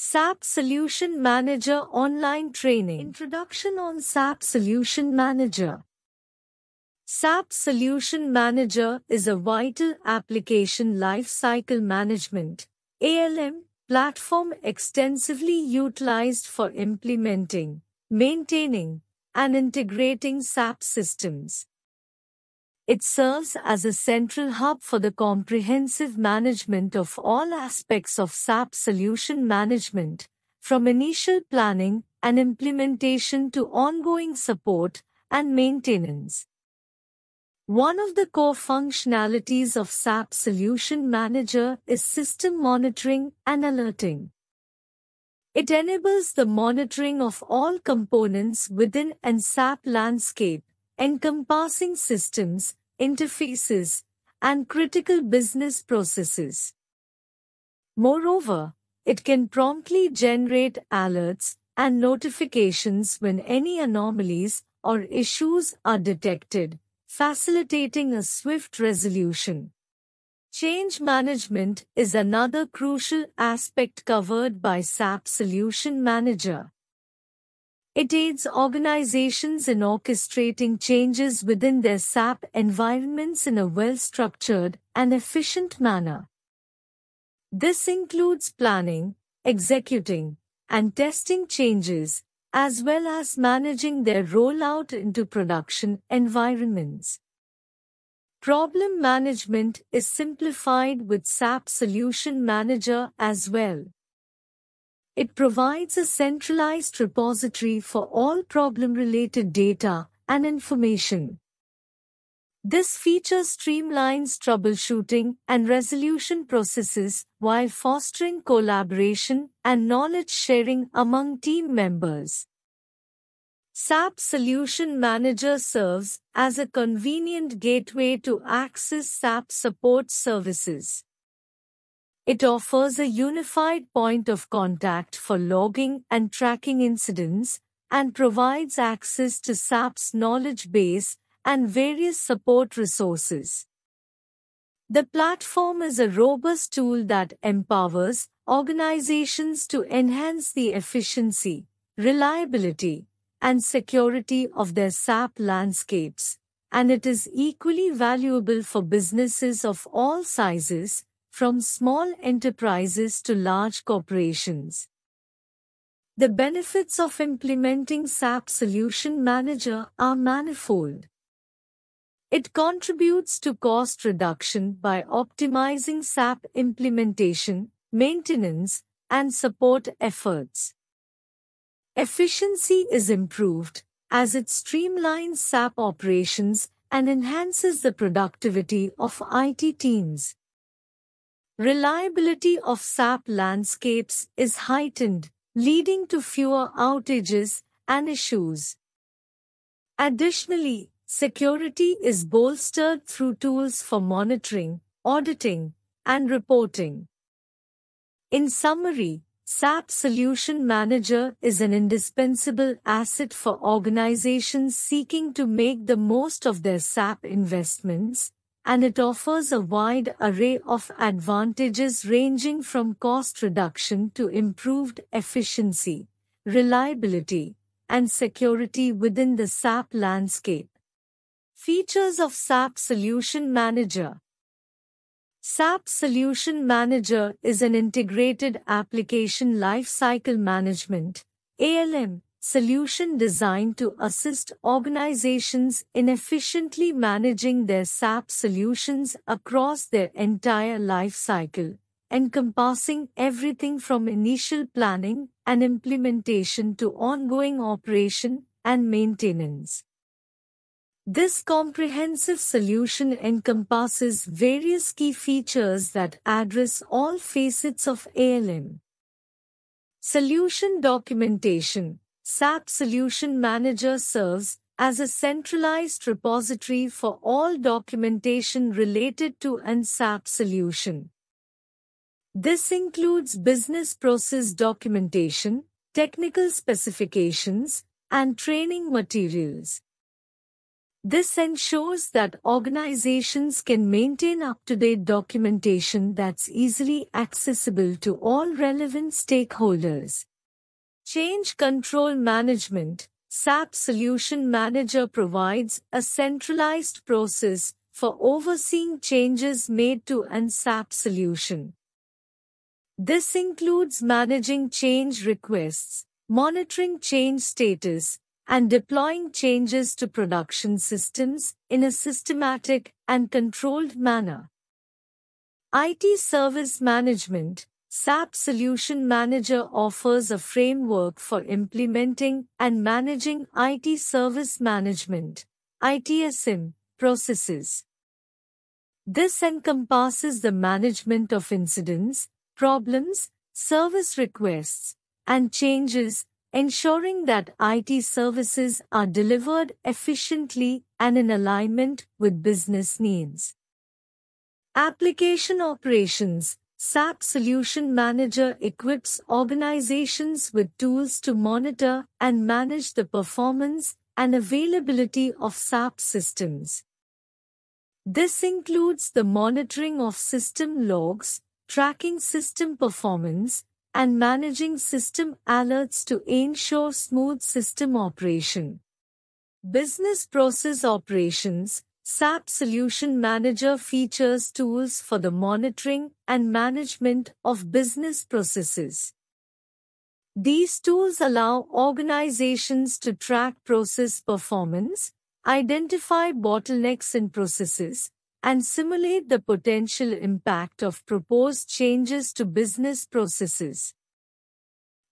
SAP Solution Manager Online Training Introduction on SAP Solution Manager SAP Solution Manager is a vital application lifecycle management ALM platform extensively utilized for implementing, maintaining, and integrating SAP systems. It serves as a central hub for the comprehensive management of all aspects of SAP solution management, from initial planning and implementation to ongoing support and maintenance. One of the core functionalities of SAP Solution Manager is system monitoring and alerting. It enables the monitoring of all components within an SAP landscape, encompassing systems, interfaces, and critical business processes. Moreover, it can promptly generate alerts and notifications when any anomalies or issues are detected, facilitating a swift resolution. Change management is another crucial aspect covered by SAP Solution Manager. It aids organizations in orchestrating changes within their SAP environments in a well-structured and efficient manner. This includes planning, executing, and testing changes, as well as managing their rollout into production environments. Problem management is simplified with SAP Solution Manager as well. It provides a centralized repository for all problem-related data and information. This feature streamlines troubleshooting and resolution processes while fostering collaboration and knowledge sharing among team members. SAP Solution Manager serves as a convenient gateway to access SAP support services. It offers a unified point of contact for logging and tracking incidents and provides access to SAP's knowledge base and various support resources. The platform is a robust tool that empowers organizations to enhance the efficiency, reliability, and security of their SAP landscapes, and it is equally valuable for businesses of all sizes, from small enterprises to large corporations. The benefits of implementing SAP Solution Manager are manifold. It contributes to cost reduction by optimizing SAP implementation, maintenance, and support efforts. Efficiency is improved as it streamlines SAP operations and enhances the productivity of IT teams. Reliability of SAP landscapes is heightened, leading to fewer outages and issues. Additionally, security is bolstered through tools for monitoring, auditing, and reporting. In summary, SAP Solution Manager is an indispensable asset for organizations seeking to make the most of their SAP investments, and it offers a wide array of advantages ranging from cost reduction to improved efficiency, reliability, and security within the SAP landscape. Features of SAP Solution Manager SAP Solution Manager is an integrated application lifecycle management ALM solution designed to assist organizations in efficiently managing their SAP solutions across their entire life cycle, encompassing everything from initial planning and implementation to ongoing operation and maintenance. This comprehensive solution encompasses various key features that address all facets of ALM. Solution documentation SAP Solution Manager serves as a centralized repository for all documentation related to an SAP solution. This includes business process documentation, technical specifications, and training materials. This ensures that organizations can maintain up-to-date documentation that's easily accessible to all relevant stakeholders. Change Control Management SAP Solution Manager provides a centralized process for overseeing changes made to an SAP solution. This includes managing change requests, monitoring change status, and deploying changes to production systems in a systematic and controlled manner. IT Service Management SAP Solution Manager offers a framework for implementing and managing IT service management ITSM processes. This encompasses the management of incidents, problems, service requests, and changes, ensuring that IT services are delivered efficiently and in alignment with business needs. Application Operations SAP Solution Manager equips organizations with tools to monitor and manage the performance and availability of SAP systems. This includes the monitoring of system logs, tracking system performance, and managing system alerts to ensure smooth system operation. Business Process Operations SAP Solution Manager features tools for the monitoring and management of business processes. These tools allow organizations to track process performance, identify bottlenecks in processes, and simulate the potential impact of proposed changes to business processes.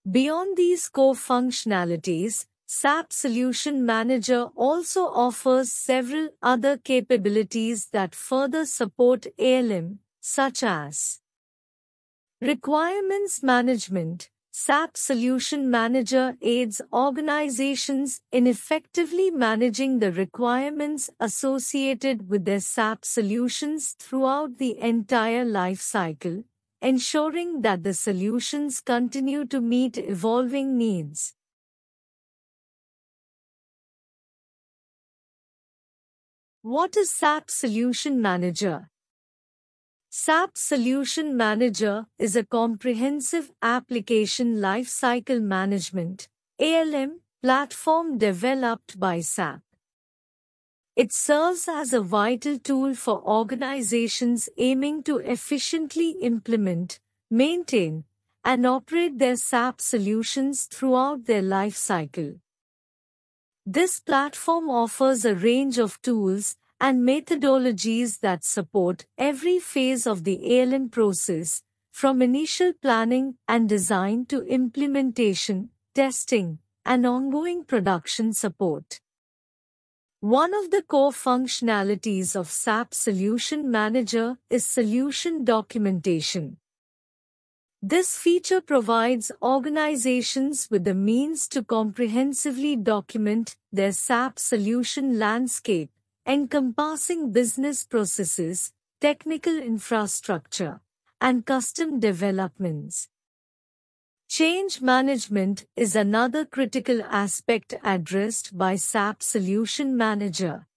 Beyond these core functionalities, SAP Solution Manager also offers several other capabilities that further support ALM, such as Requirements Management, SAP Solution Manager aids organizations in effectively managing the requirements associated with their SAP solutions throughout the entire life cycle, ensuring that the solutions continue to meet evolving needs. What is SAP Solution Manager? SAP Solution Manager is a comprehensive application lifecycle management ALM platform developed by SAP. It serves as a vital tool for organizations aiming to efficiently implement, maintain, and operate their SAP solutions throughout their lifecycle. This platform offers a range of tools and methodologies that support every phase of the ALM process, from initial planning and design to implementation, testing, and ongoing production support. One of the core functionalities of SAP Solution Manager is solution documentation. This feature provides organizations with the means to comprehensively document their SAP solution landscape encompassing business processes, technical infrastructure, and custom developments. Change management is another critical aspect addressed by SAP Solution Manager.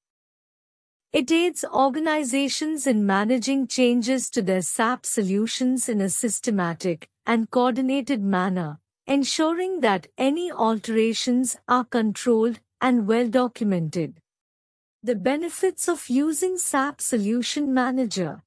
It aids organizations in managing changes to their SAP solutions in a systematic and coordinated manner, ensuring that any alterations are controlled and well documented. The benefits of using SAP Solution Manager.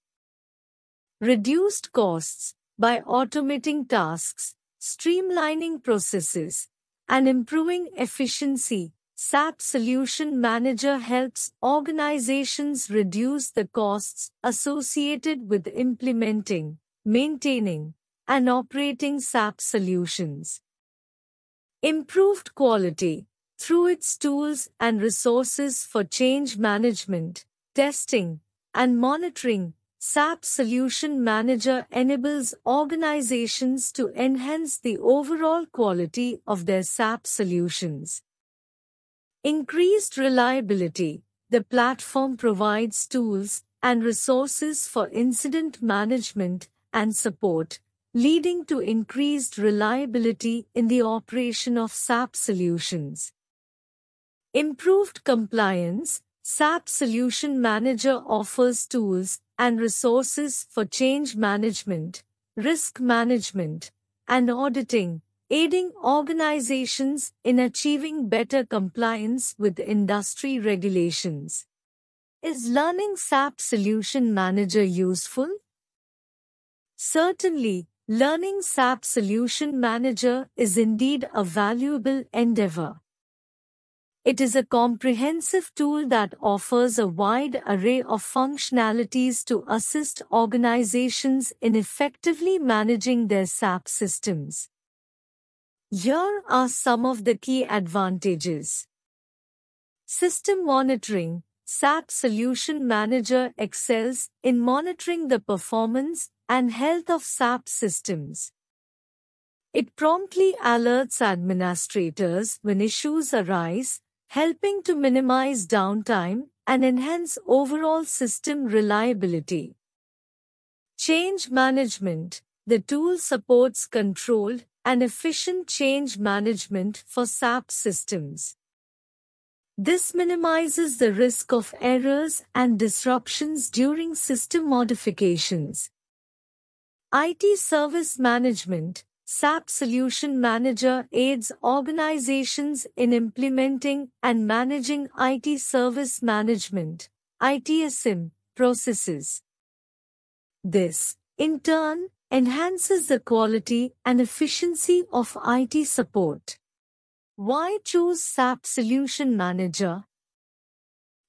Reduced costs by automating tasks, streamlining processes, and improving efficiency. SAP Solution Manager helps organizations reduce the costs associated with implementing, maintaining, and operating SAP solutions. Improved quality through its tools and resources for change management, testing, and monitoring, SAP Solution Manager enables organizations to enhance the overall quality of their SAP solutions. Increased reliability. The platform provides tools and resources for incident management and support, leading to increased reliability in the operation of SAP solutions. Improved compliance. SAP Solution Manager offers tools and resources for change management, risk management, and auditing, aiding organizations in achieving better compliance with industry regulations. Is learning SAP Solution Manager useful? Certainly, learning SAP Solution Manager is indeed a valuable endeavor. It is a comprehensive tool that offers a wide array of functionalities to assist organizations in effectively managing their SAP systems. Here are some of the key advantages. System monitoring. SAP Solution Manager excels in monitoring the performance and health of SAP systems. It promptly alerts administrators when issues arise, helping to minimize downtime and enhance overall system reliability. Change management. The tool supports controlled and efficient change management for SAP systems. This minimizes the risk of errors and disruptions during system modifications. IT service management SAP Solution Manager aids organizations in implementing and managing IT service management ITSM processes. This, in turn, enhances the quality and efficiency of IT support. Why choose SAP Solution Manager?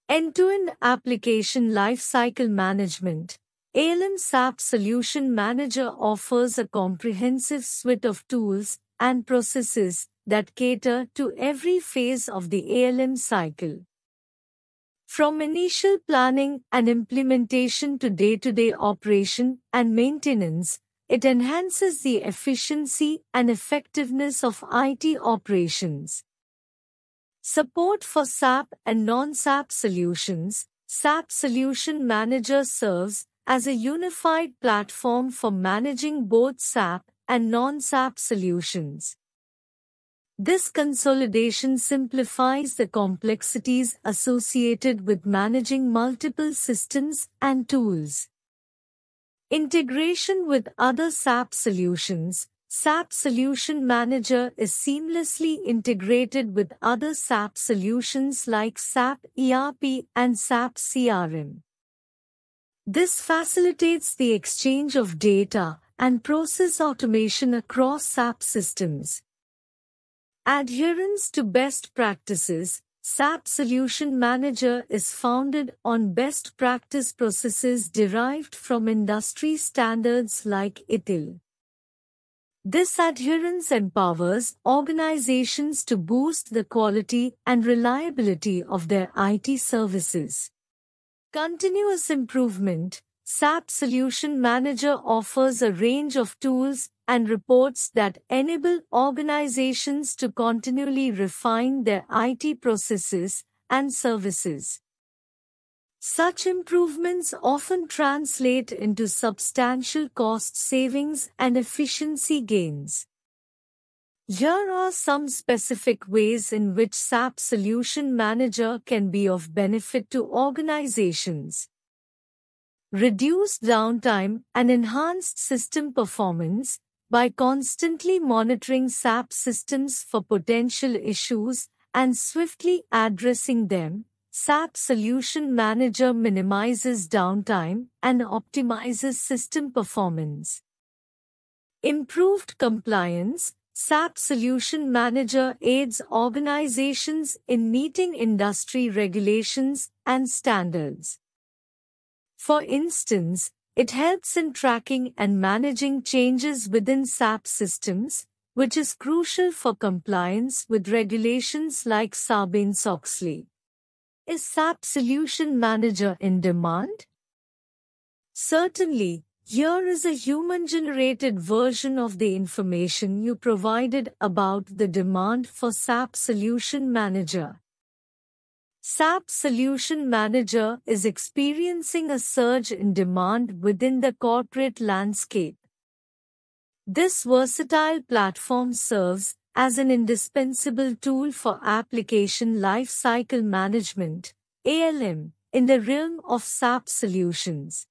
End-to-end application lifecycle management ALM SAP Solution Manager offers a comprehensive suite of tools and processes that cater to every phase of the ALM cycle. From initial planning and implementation to day-to-day -day operation and maintenance, it enhances the efficiency and effectiveness of IT operations. Support for SAP and non-SAP solutions, SAP Solution Manager serves as a unified platform for managing both SAP and non-SAP solutions. This consolidation simplifies the complexities associated with managing multiple systems and tools. Integration with other SAP solutions SAP Solution Manager is seamlessly integrated with other SAP solutions like SAP ERP and SAP CRM. This facilitates the exchange of data and process automation across SAP systems. Adherence to best practices SAP Solution Manager is founded on best practice processes derived from industry standards like ITIL. This adherence empowers organizations to boost the quality and reliability of their IT services. Continuous improvement SAP Solution Manager offers a range of tools and reports that enable organizations to continually refine their IT processes and services. Such improvements often translate into substantial cost savings and efficiency gains. Here are some specific ways in which SAP Solution Manager can be of benefit to organizations. Reduced downtime and enhanced system performance by constantly monitoring SAP systems for potential issues and swiftly addressing them. SAP Solution Manager minimizes downtime and optimizes system performance. Improved compliance SAP Solution Manager aids organizations in meeting industry regulations and standards. For instance, it helps in tracking and managing changes within SAP systems, which is crucial for compliance with regulations like Sarbanes-Oxley. Is SAP Solution Manager in demand? Certainly, here is a human-generated version of the information you provided about the demand for SAP Solution Manager. SAP Solution Manager is experiencing a surge in demand within the corporate landscape. This versatile platform serves as an indispensable tool for application lifecycle management, ALM, in the realm of SAP solutions.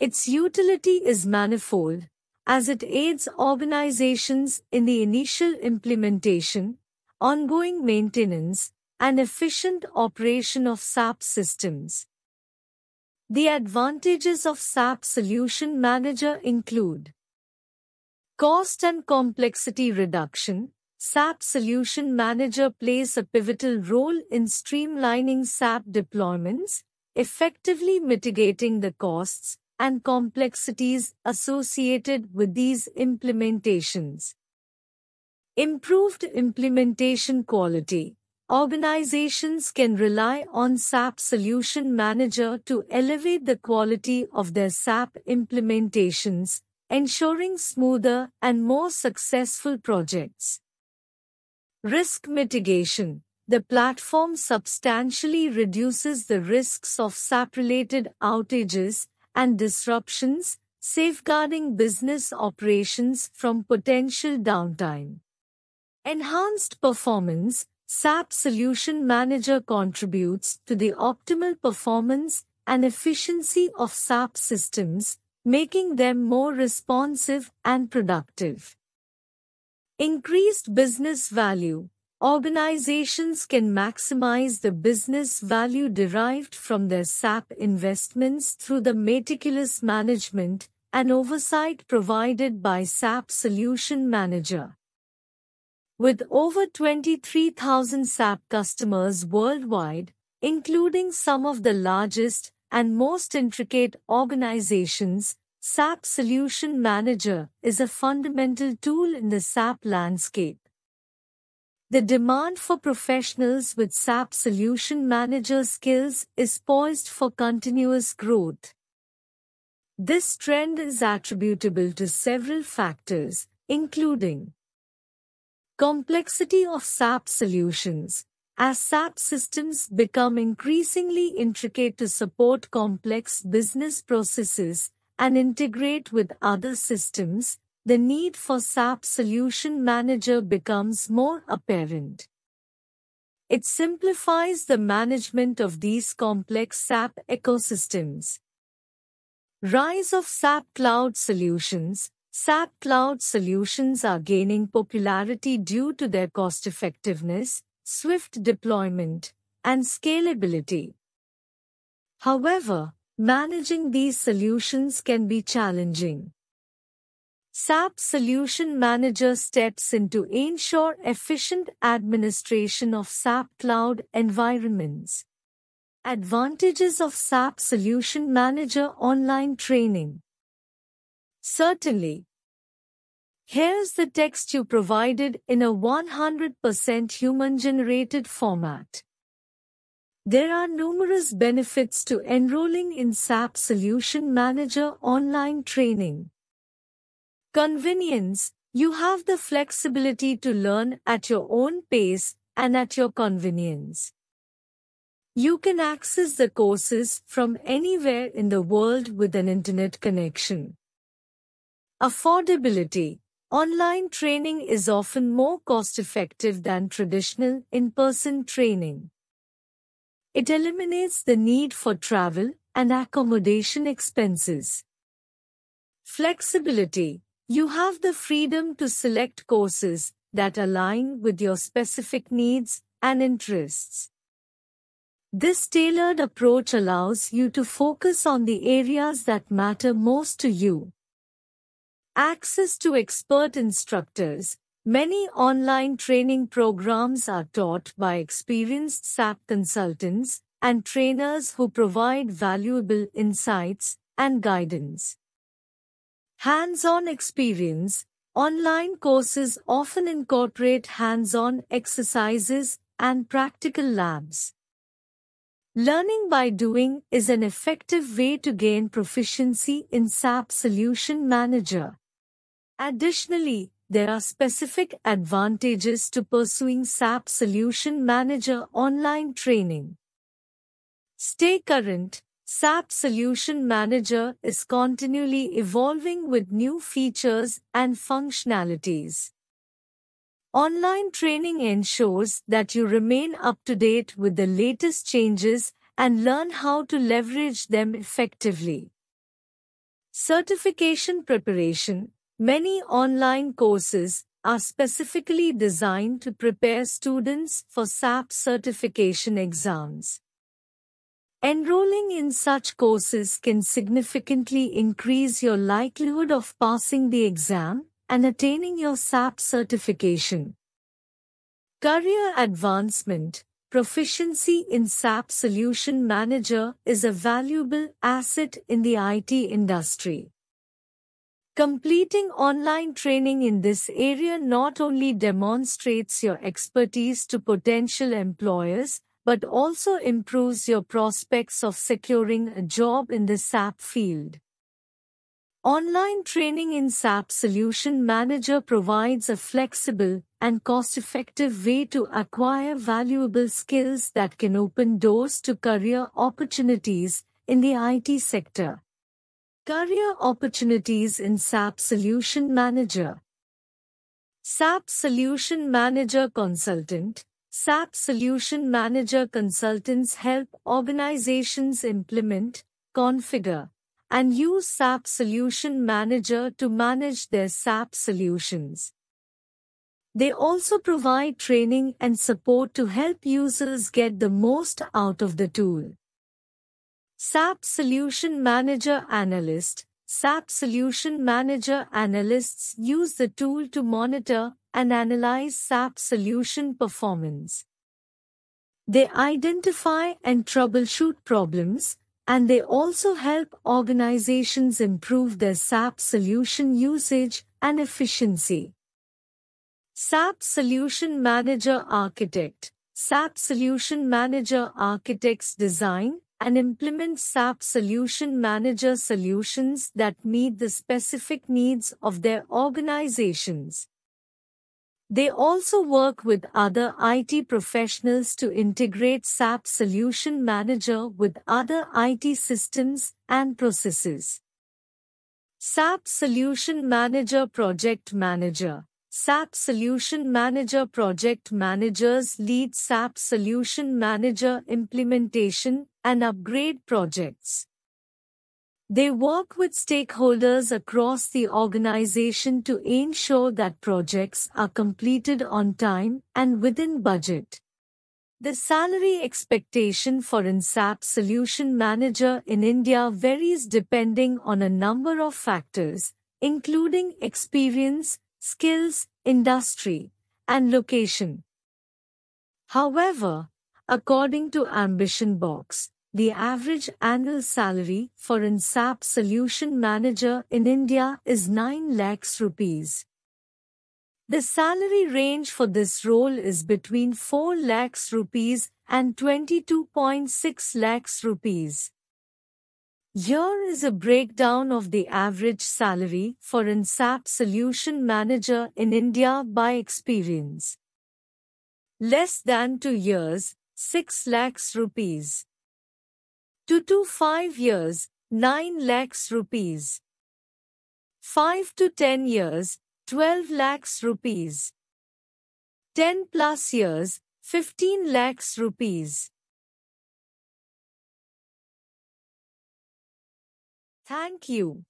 Its utility is manifold, as it aids organizations in the initial implementation, ongoing maintenance, and efficient operation of SAP systems. The advantages of SAP Solution Manager include Cost and complexity reduction. SAP Solution Manager plays a pivotal role in streamlining SAP deployments, effectively mitigating the costs and complexities associated with these implementations. Improved implementation quality. Organizations can rely on SAP Solution Manager to elevate the quality of their SAP implementations, ensuring smoother and more successful projects. Risk mitigation. The platform substantially reduces the risks of SAP-related outages and disruptions, safeguarding business operations from potential downtime. Enhanced performance. SAP Solution Manager contributes to the optimal performance and efficiency of SAP systems, making them more responsive and productive. Increased business value. Organizations can maximize the business value derived from their SAP investments through the meticulous management and oversight provided by SAP Solution Manager. With over 23,000 SAP customers worldwide, including some of the largest and most intricate organizations, SAP Solution Manager is a fundamental tool in the SAP landscape. The demand for professionals with SAP Solution Manager skills is poised for continuous growth. This trend is attributable to several factors, including Complexity of SAP solutions. As SAP systems become increasingly intricate to support complex business processes and integrate with other systems, the need for SAP Solution Manager becomes more apparent. It simplifies the management of these complex SAP ecosystems. Rise of SAP Cloud Solutions SAP Cloud solutions are gaining popularity due to their cost effectiveness, swift deployment, and scalability. However, managing these solutions can be challenging. SAP Solution Manager steps in to ensure efficient administration of SAP Cloud environments. Advantages of SAP Solution Manager online training. Certainly. Here's the text you provided in a 100% human-generated format. There are numerous benefits to enrolling in SAP Solution Manager online training. Convenience. You have the flexibility to learn at your own pace and at your convenience. You can access the courses from anywhere in the world with an internet connection. Affordability. Online training is often more cost-effective than traditional in-person training. It eliminates the need for travel and accommodation expenses. Flexibility. You have the freedom to select courses that align with your specific needs and interests. This tailored approach allows you to focus on the areas that matter most to you. Access to expert instructors. Many online training programs are taught by experienced SAP consultants and trainers who provide valuable insights and guidance. Hands-on experience. Online courses often incorporate hands-on exercises and practical labs. Learning by doing is an effective way to gain proficiency in SAP Solution Manager. Additionally, there are specific advantages to pursuing SAP Solution Manager online training. Stay current. SAP Solution Manager is continually evolving with new features and functionalities. Online training ensures that you remain up to date with the latest changes and learn how to leverage them effectively. Certification preparation Many online courses are specifically designed to prepare students for SAP certification exams. Enrolling in such courses can significantly increase your likelihood of passing the exam and attaining your SAP certification. Career advancement Proficiency in SAP Solution Manager is a valuable asset in the IT industry. Completing online training in this area not only demonstrates your expertise to potential employers, but also improves your prospects of securing a job in the SAP field. Online training in SAP Solution Manager provides a flexible and cost-effective way to acquire valuable skills that can open doors to career opportunities in the IT sector. Career opportunities in SAP Solution Manager SAP Solution Manager Consultant SAP Solution Manager consultants help organizations implement, configure, and use SAP Solution Manager to manage their SAP solutions. They also provide training and support to help users get the most out of the tool. SAP Solution Manager Analyst SAP Solution Manager analysts use the tool to monitor and analyze SAP solution performance. They identify and troubleshoot problems, and they also help organizations improve their SAP solution usage and efficiency. SAP Solution Manager Architect SAP Solution Manager architects design and implement SAP Solution Manager solutions that meet the specific needs of their organizations. They also work with other IT professionals to integrate SAP Solution Manager with other IT systems and processes. SAP Solution Manager Project Manager SAP Solution Manager Project Managers lead SAP Solution Manager implementation and upgrade projects. They work with stakeholders across the organization to ensure that projects are completed on time and within budget. The salary expectation for an SAP solution manager in India varies depending on a number of factors, including experience, skills, industry, and location. However, according to Ambition Box, the average annual salary for an SAP solution manager in India is 9 lakhs rupees. The salary range for this role is between 4 lakhs rupees and 22.6 lakhs rupees. Here is a breakdown of the average salary for an SAP solution manager in India by experience. Less than 2 years, 6 lakhs rupees. 2 to 5 years, 9 lakhs rupees. 5 to 10 years, 12 lakhs rupees. 10 plus years, 15 lakhs rupees. Thank you.